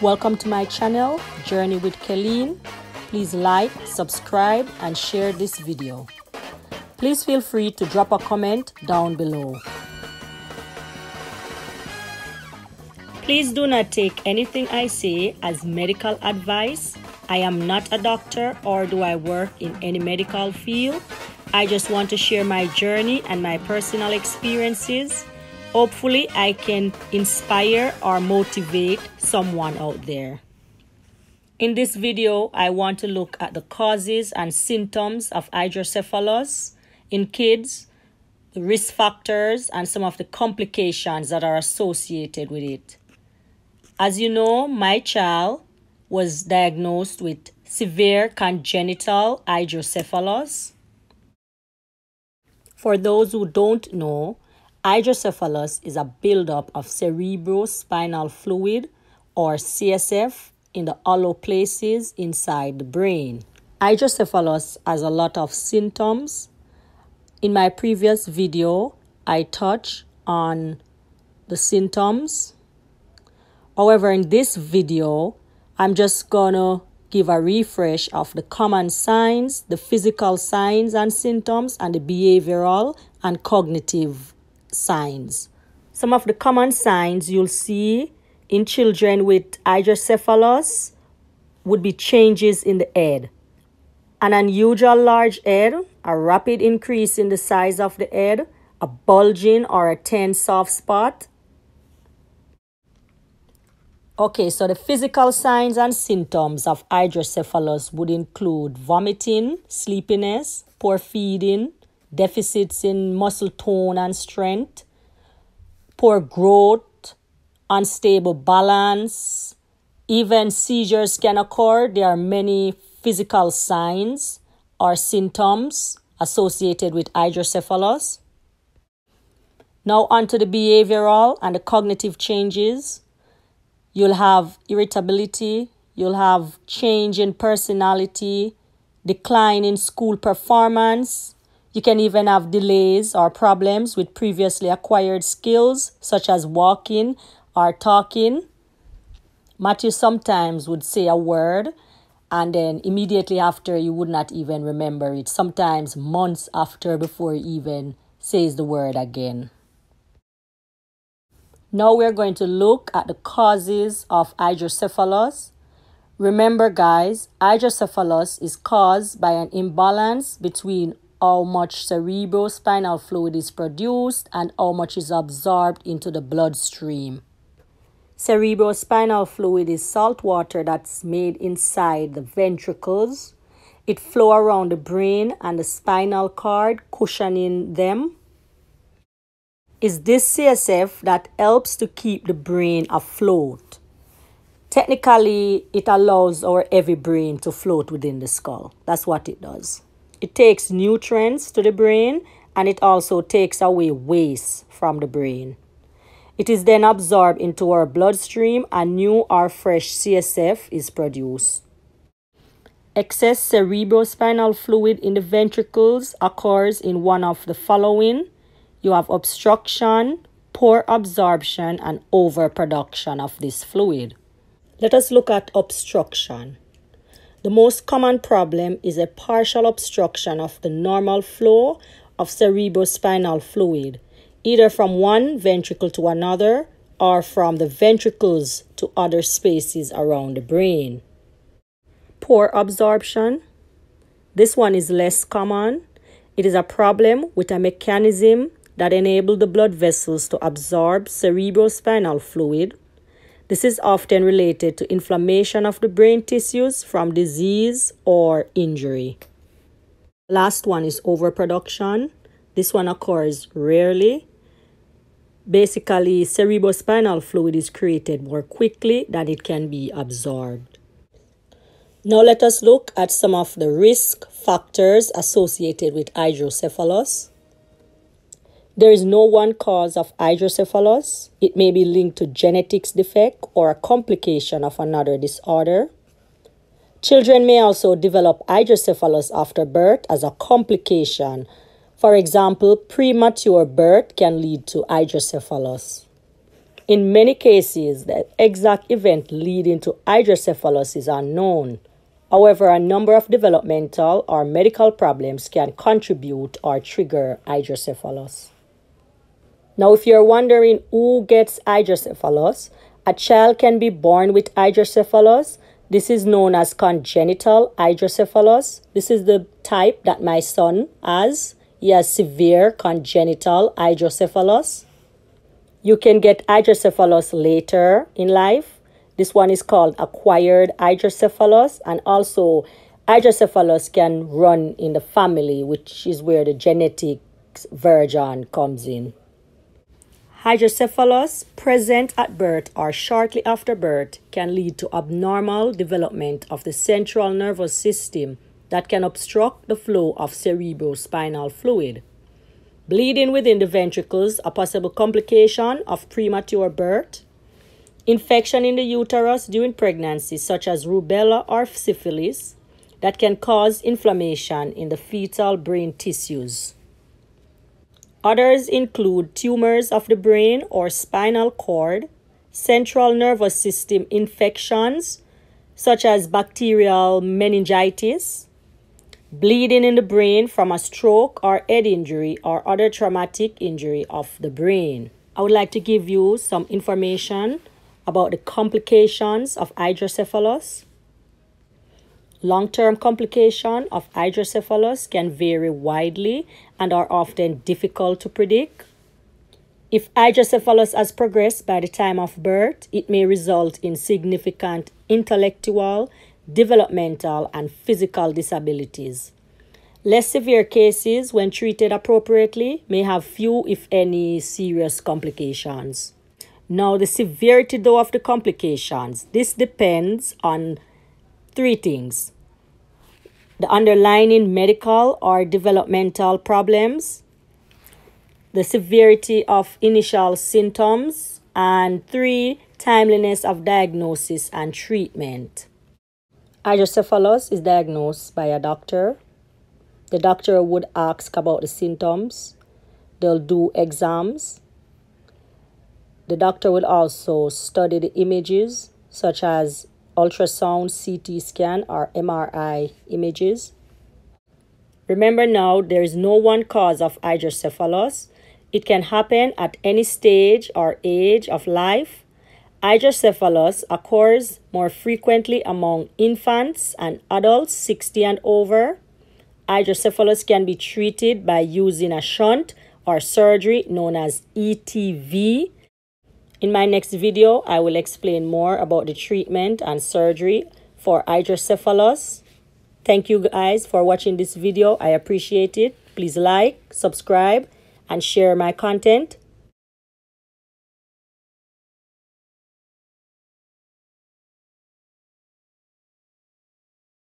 Welcome to my channel, Journey with Keleene. Please like, subscribe, and share this video. Please feel free to drop a comment down below. Please do not take anything I say as medical advice. I am not a doctor or do I work in any medical field. I just want to share my journey and my personal experiences. Hopefully, I can inspire or motivate someone out there. In this video, I want to look at the causes and symptoms of hydrocephalus in kids, the risk factors, and some of the complications that are associated with it. As you know, my child was diagnosed with severe congenital hydrocephalus for those who don't know, hydrocephalus is a buildup of cerebrospinal fluid or CSF in the hollow places inside the brain. Hydrocephalus has a lot of symptoms. In my previous video, I touched on the symptoms. However, in this video, I'm just gonna give a refresh of the common signs, the physical signs and symptoms, and the behavioral and cognitive signs. Some of the common signs you'll see in children with hydrocephalus would be changes in the head. An unusual large head, a rapid increase in the size of the head, a bulging or a tense soft spot, Okay, so the physical signs and symptoms of hydrocephalus would include vomiting, sleepiness, poor feeding, deficits in muscle tone and strength, poor growth, unstable balance, even seizures can occur. There are many physical signs or symptoms associated with hydrocephalus. Now, on to the behavioral and the cognitive changes. You'll have irritability, you'll have change in personality, decline in school performance. You can even have delays or problems with previously acquired skills such as walking or talking. Matthew sometimes would say a word and then immediately after you would not even remember it. Sometimes months after before he even says the word again. Now we're going to look at the causes of hydrocephalus. Remember guys, hydrocephalus is caused by an imbalance between how much cerebrospinal fluid is produced and how much is absorbed into the bloodstream. Cerebrospinal fluid is salt water that's made inside the ventricles. It flows around the brain and the spinal cord, cushioning them is this CSF that helps to keep the brain afloat. Technically, it allows our heavy brain to float within the skull. That's what it does. It takes nutrients to the brain and it also takes away waste from the brain. It is then absorbed into our bloodstream and new or fresh CSF is produced. Excess cerebrospinal fluid in the ventricles occurs in one of the following you have obstruction, poor absorption, and overproduction of this fluid. Let us look at obstruction. The most common problem is a partial obstruction of the normal flow of cerebrospinal fluid, either from one ventricle to another or from the ventricles to other spaces around the brain. Poor absorption. This one is less common. It is a problem with a mechanism that enable the blood vessels to absorb cerebrospinal fluid. This is often related to inflammation of the brain tissues from disease or injury. Last one is overproduction. This one occurs rarely. Basically, cerebrospinal fluid is created more quickly than it can be absorbed. Now let us look at some of the risk factors associated with hydrocephalus. There is no one cause of hydrocephalus. It may be linked to genetics defect or a complication of another disorder. Children may also develop hydrocephalus after birth as a complication. For example, premature birth can lead to hydrocephalus. In many cases, the exact event leading to hydrocephalus is unknown. However, a number of developmental or medical problems can contribute or trigger hydrocephalus. Now, if you're wondering who gets hydrocephalus, a child can be born with hydrocephalus. This is known as congenital hydrocephalus. This is the type that my son has. He has severe congenital hydrocephalus. You can get hydrocephalus later in life. This one is called acquired hydrocephalus, and also hydrocephalus can run in the family, which is where the genetics version comes in. Hydrocephalus present at birth or shortly after birth can lead to abnormal development of the central nervous system that can obstruct the flow of cerebrospinal fluid. Bleeding within the ventricles, a possible complication of premature birth. Infection in the uterus during pregnancy, such as rubella or syphilis, that can cause inflammation in the fetal brain tissues. Others include tumors of the brain or spinal cord, central nervous system infections, such as bacterial meningitis, bleeding in the brain from a stroke or head injury or other traumatic injury of the brain. I would like to give you some information about the complications of hydrocephalus. Long-term complications of hydrocephalus can vary widely and are often difficult to predict. If hydrocephalus has progressed by the time of birth, it may result in significant intellectual, developmental, and physical disabilities. Less severe cases, when treated appropriately, may have few, if any, serious complications. Now, the severity, though, of the complications, this depends on three things the underlying medical or developmental problems, the severity of initial symptoms, and three, timeliness of diagnosis and treatment. Hydrocephalus is diagnosed by a doctor. The doctor would ask about the symptoms. They'll do exams. The doctor would also study the images, such as ultrasound, CT scan, or MRI images. Remember now, there is no one cause of hydrocephalus. It can happen at any stage or age of life Hydrocephalus occurs more frequently among infants and adults 60 and over. Hydrocephalus can be treated by using a shunt or surgery known as ETV. In my next video, I will explain more about the treatment and surgery for hydrocephalus. Thank you guys for watching this video. I appreciate it. Please like, subscribe, and share my content.